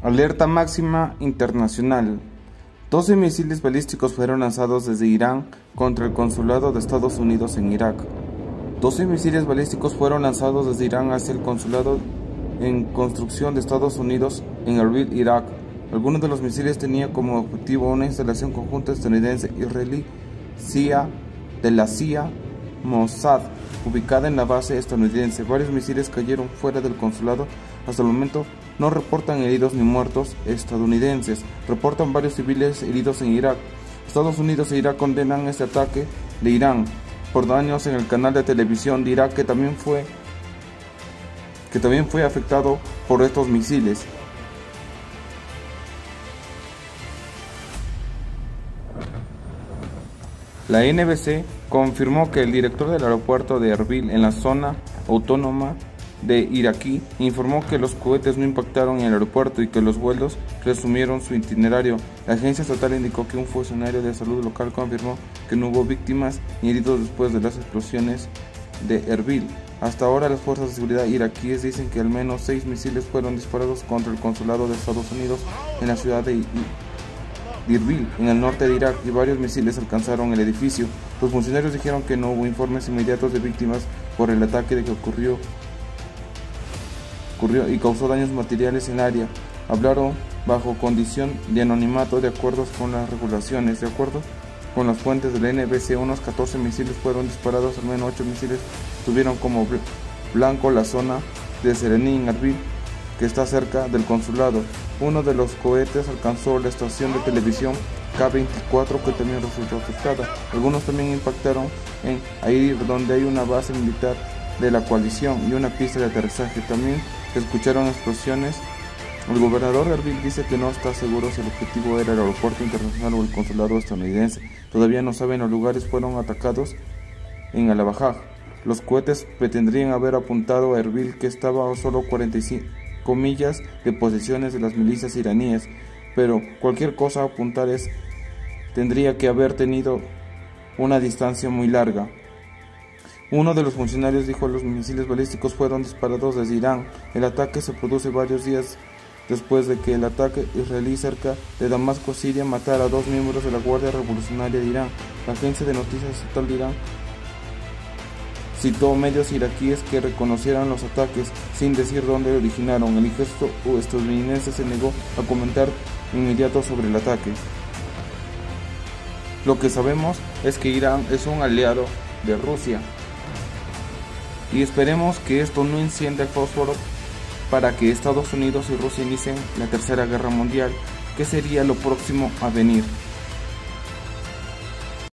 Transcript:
Alerta máxima internacional. 12 misiles balísticos fueron lanzados desde Irán contra el consulado de Estados Unidos en Irak. 12 misiles balísticos fueron lanzados desde Irán hacia el consulado en construcción de Estados Unidos en Erbil, Irak. Algunos de los misiles tenían como objetivo una instalación conjunta estadounidense-israelí CIA de la CIA Mossad, ubicada en la base estadounidense. Varios misiles cayeron fuera del consulado. Hasta el momento no reportan heridos ni muertos estadounidenses. Reportan varios civiles heridos en Irak. Estados Unidos e Irak condenan este ataque de Irán por daños en el canal de televisión de Irak que también fue que también fue afectado por estos misiles. La NBC confirmó que el director del aeropuerto de Erbil en la zona autónoma de Iraquí informó que los cohetes no impactaron en el aeropuerto y que los vuelos resumieron su itinerario. La agencia estatal indicó que un funcionario de salud local confirmó que no hubo víctimas ni heridos después de las explosiones de Erbil. Hasta ahora las fuerzas de seguridad iraquíes dicen que al menos seis misiles fueron disparados contra el consulado de Estados Unidos en la ciudad de Irbil, en el norte de Irak, y varios misiles alcanzaron el edificio. Los funcionarios dijeron que no hubo informes inmediatos de víctimas por el ataque de que ocurrió, ocurrió y causó daños materiales en área. Hablaron bajo condición de anonimato de acuerdo con las regulaciones. De acuerdo con las fuentes del NBC, unos 14 misiles fueron disparados, al menos 8 misiles tuvieron como blanco la zona de Serenín, Arbil, que está cerca del consulado. Uno de los cohetes alcanzó la estación de televisión K-24 que también resultó afectada. Algunos también impactaron en Aidir, donde hay una base militar de la coalición y una pista de aterrizaje. También se escucharon explosiones. El gobernador Erbil dice que no está seguro si el objetivo era el aeropuerto internacional o el consulado estadounidense. Todavía no saben los lugares fueron atacados en Alabajaj. Los cohetes pretendrían haber apuntado a Erbil, que estaba a solo 45 comillas de posesiones de las milicias iraníes, pero cualquier cosa a apuntar es tendría que haber tenido una distancia muy larga. Uno de los funcionarios dijo los misiles balísticos fueron disparados desde Irán. El ataque se produce varios días después de que el ataque israelí cerca de Damasco, Siria, matara a dos miembros de la Guardia Revolucionaria de Irán. La agencia de noticias estatal de Irán citó medios iraquíes que reconocieran los ataques sin decir dónde originaron. El ejército estadounidense se negó a comentar inmediato sobre el ataque. Lo que sabemos es que Irán es un aliado de Rusia. Y esperemos que esto no encienda el fósforo para que Estados Unidos y Rusia inicien la Tercera Guerra Mundial, que sería lo próximo a venir.